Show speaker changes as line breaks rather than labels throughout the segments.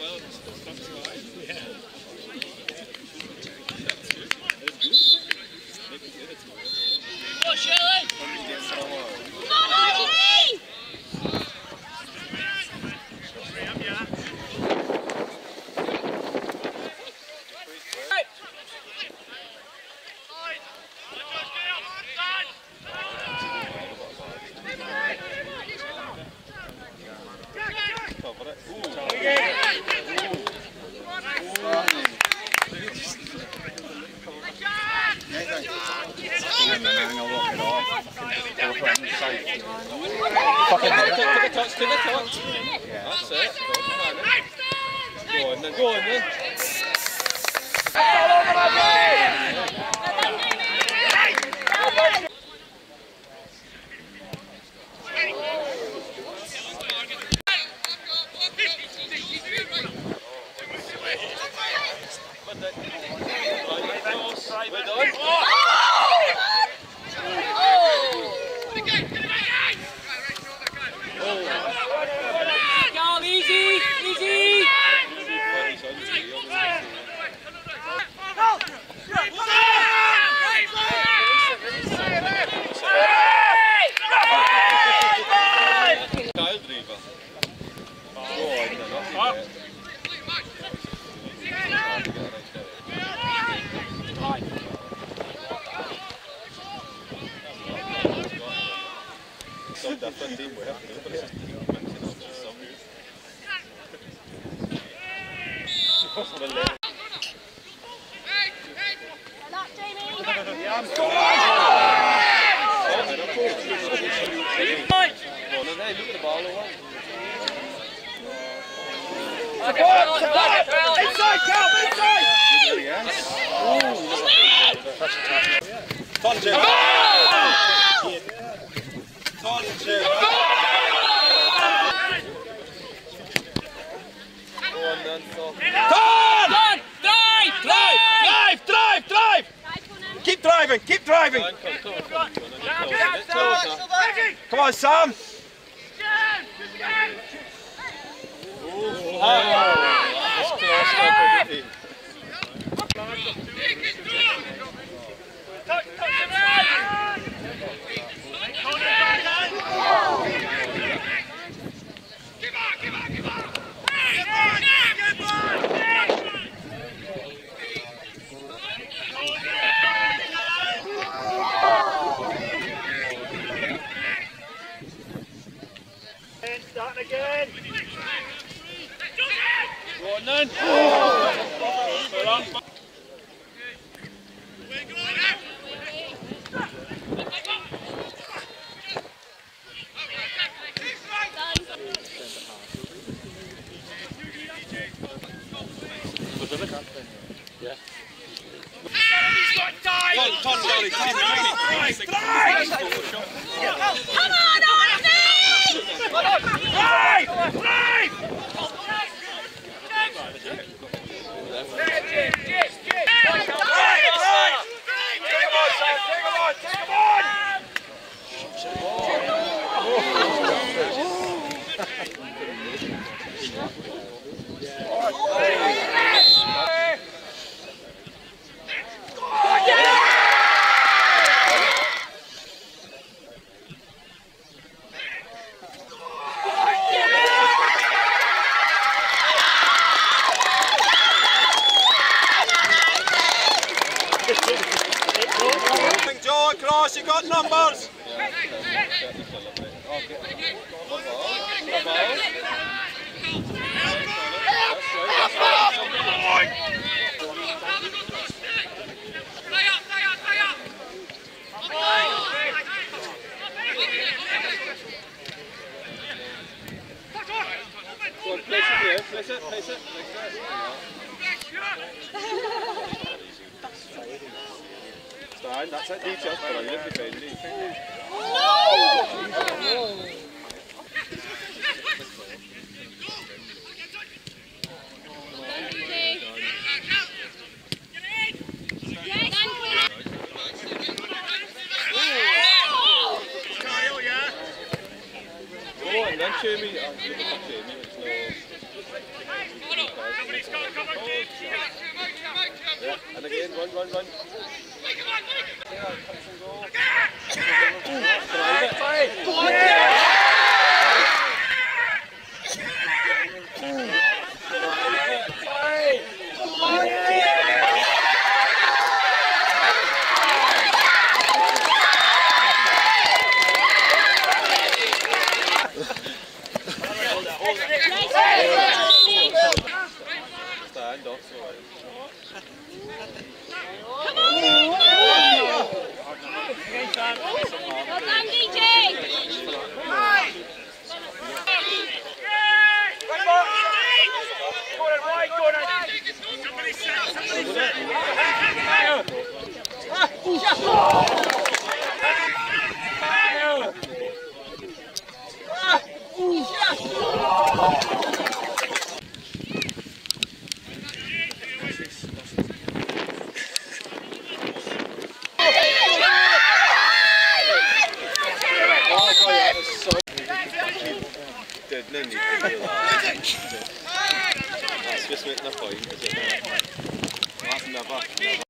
well, it's not too high. Yeah. Take a touch, take a touch. That's it. Come on, then. Go on then, go on then. We're done.
Go, easy, easy.
Kyle driver. Go on then, off you get. Some different team we have to do, but it's just mixing up with some. Well, uh, oh,
Drive! Drive!
Drive! Drive! Keep driving! Keep driving!
Come on,
Sam! Oh, that's close. Take him on! Joe, across, you got numbers!
Go on, place it place it, place it, place it. Stand, that's it, teach us, but I live behind you. Go on, then Jamie. Oh, Jamie, it's no... Yeah, and again, run, run, run. Yeah, touch and go. Nem mi. Ezt meg ne fajj. Azt ne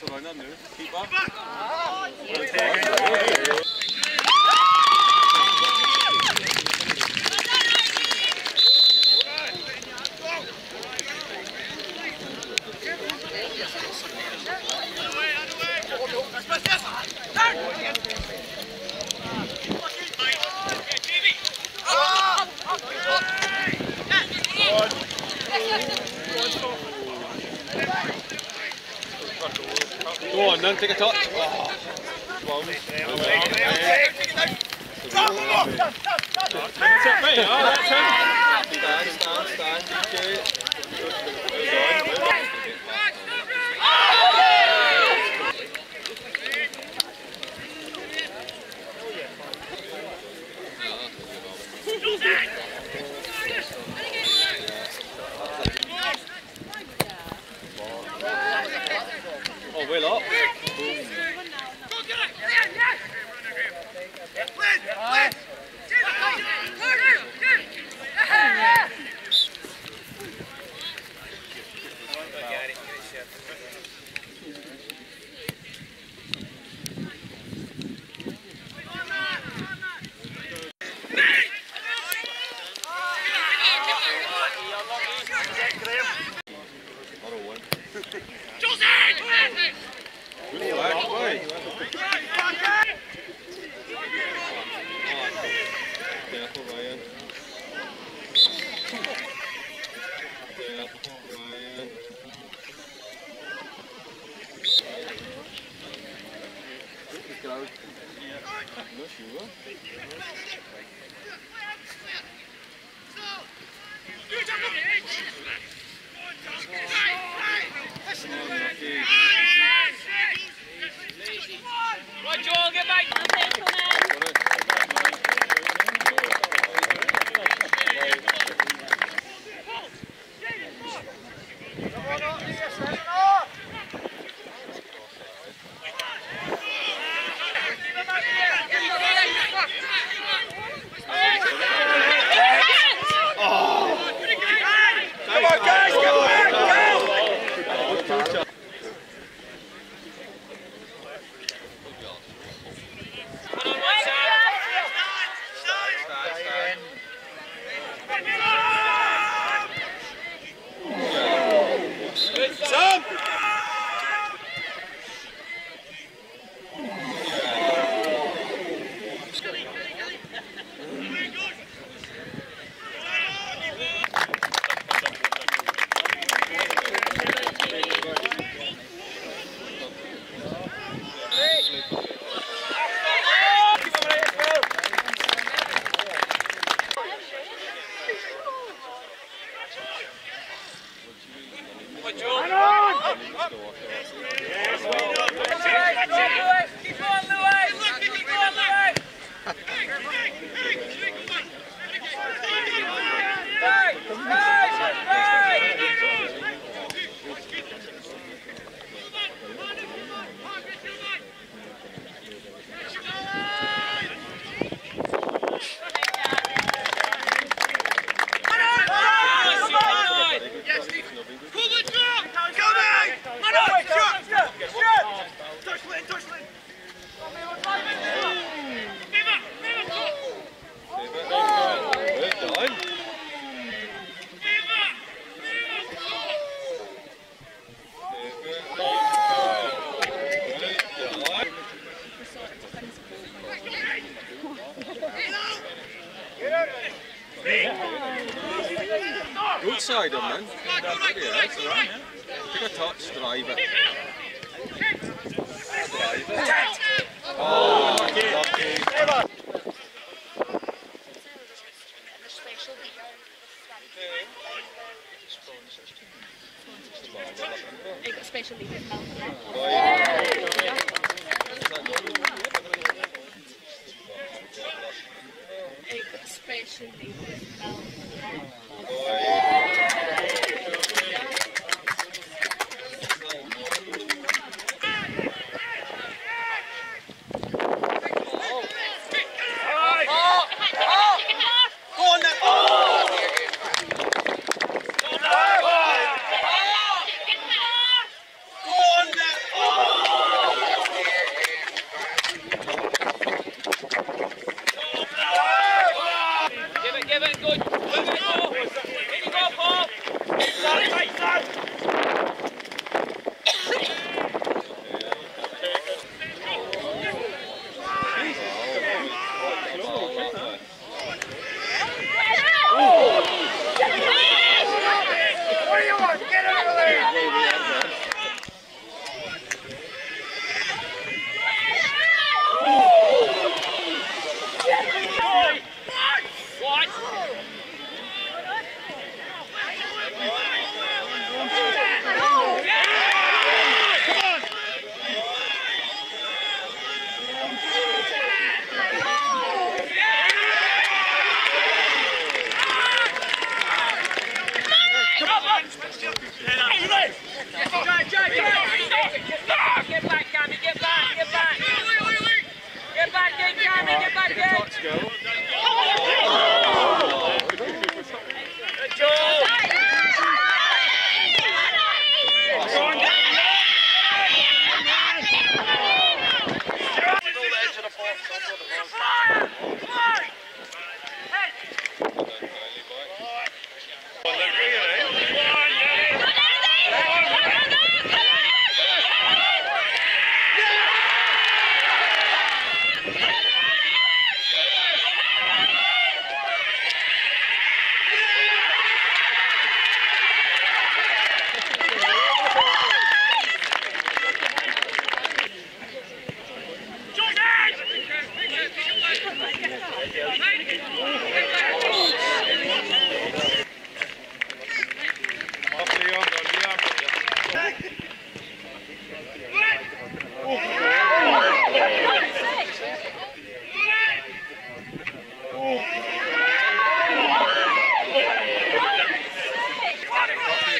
Sen oynar nu. Thank you. Come on, no, take a touch. Oh. Come on. Oh, Yeah, it's alright. Pick a touch, driver. Oh, lucky.
Especially with Malcolm. Especially with Malcolm.
Give it, give it, good. Move it, go. In you go, Paul.
Side, right side. What do you want? Get out of there.
What? Get back, Cammy, get back, get back. Get back in, Cammy, get back
Pick